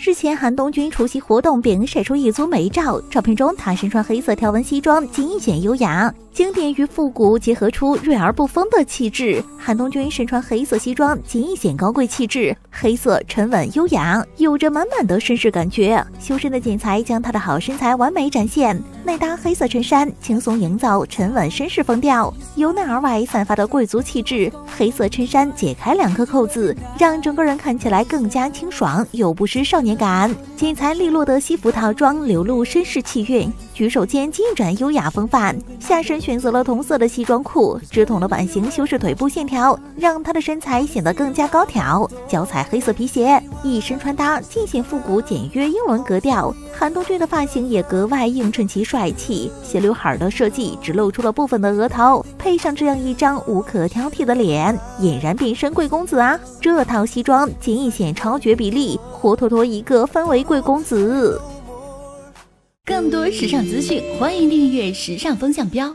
日前，韩东君出席活动并晒出一组美照，照片中他身穿黑色条纹西装，尽显优雅。经典与复古结合出锐而不锋的气质。韩东君身穿黑色西装，尽显高贵气质。黑色沉稳优雅，有着满满的绅士感觉。修身的剪裁将他的好身材完美展现。内搭黑色衬衫，轻松营造沉稳绅士风调。由内而外散发的贵族气质。黑色衬衫解开两颗扣子，让整个人看起来更加清爽又不失少年感。剪裁利落的西服套装流露绅士气韵。举手间尽展优雅风范，下身选择了同色的西装裤，直筒的版型修饰腿部线条，让她的身材显得更加高挑。脚踩黑色皮鞋，一身穿搭尽显复古简约英伦格调。韩东君的发型也格外映衬其帅帅气，斜刘海的设计只露出了部分的额头，配上这样一张无可挑剔的脸，俨然变身贵公子啊！这套西装尽显超绝比例，活脱脱一个氛围贵公子。更多时尚资讯，欢迎订阅《时尚风向标》。